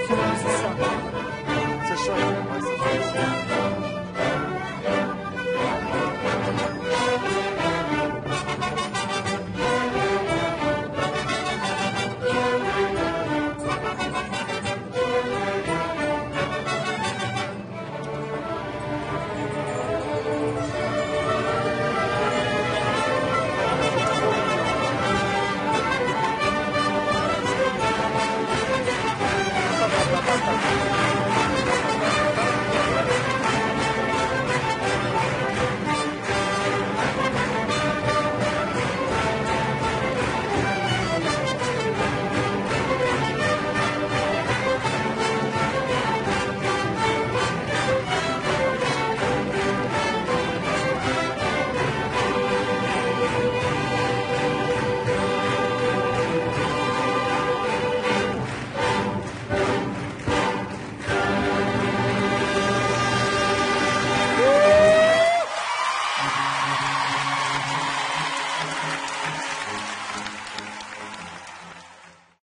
Absolument, c'est ça. C'est chouette.